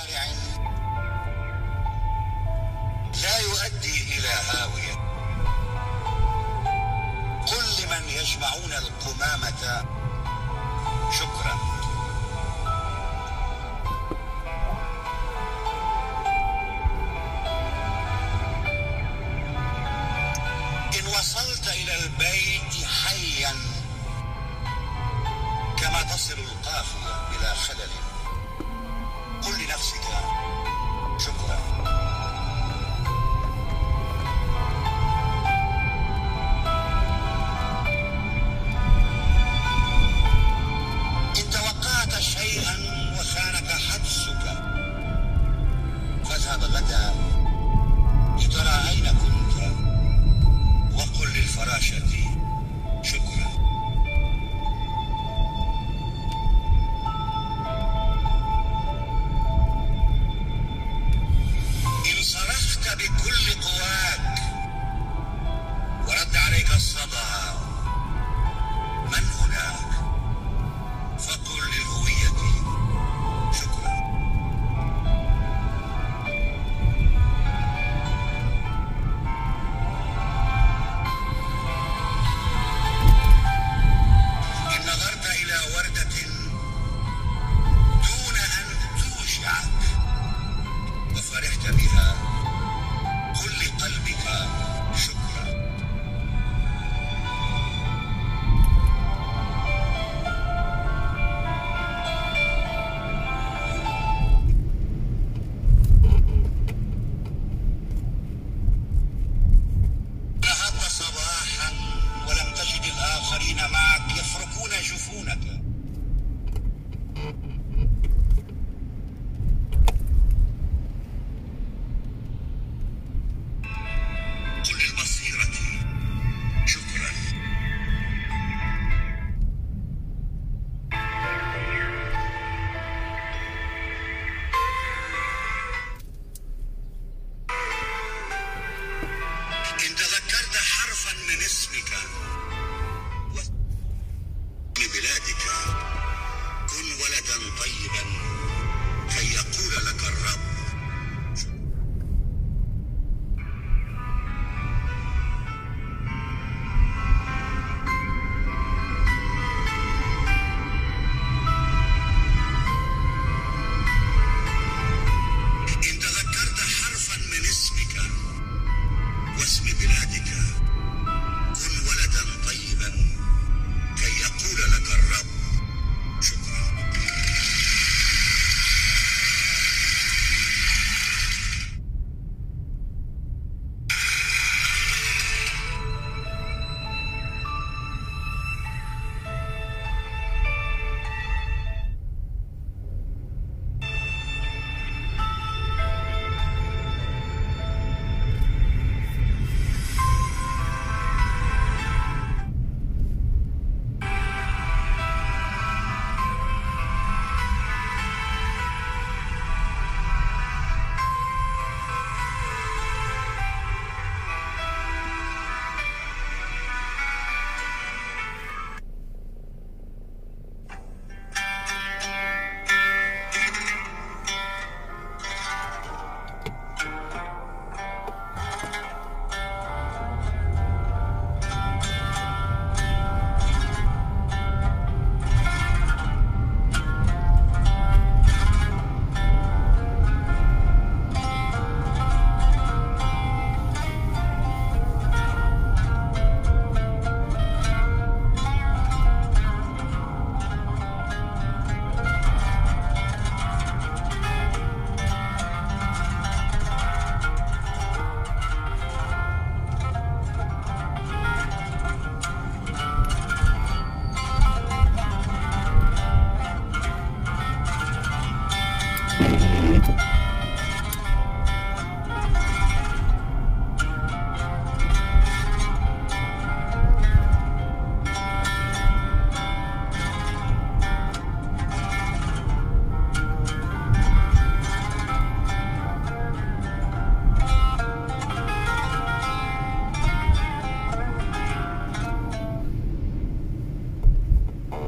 شارع لا يؤدي إلى هاوية. قل لمن يجمعون القمامة. شكرا. إن وصلت إلى البيت حيا كما تصل القافية بلا خلل. قل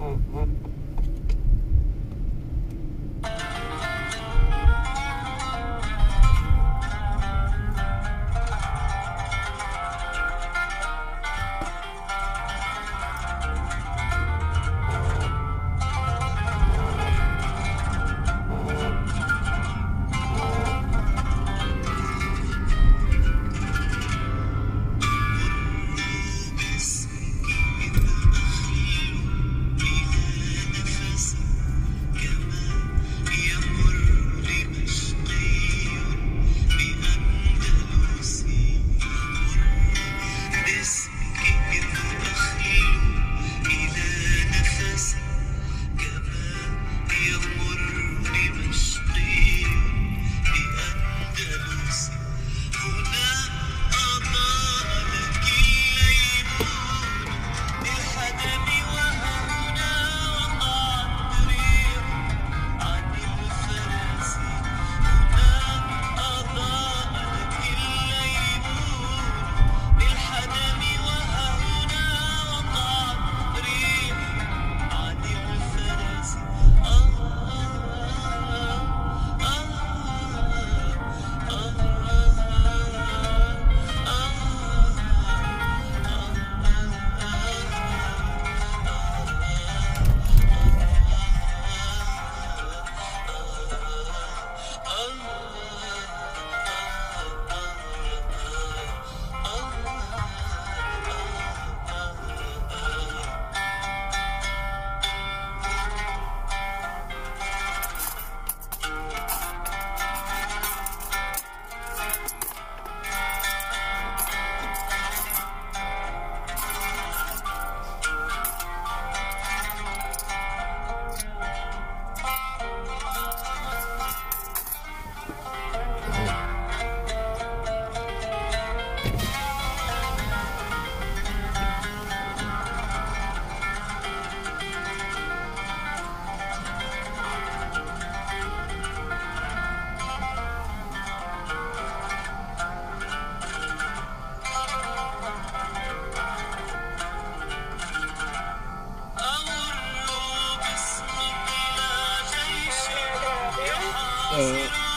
Mm-hmm. feel the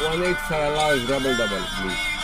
one extra large double double, please.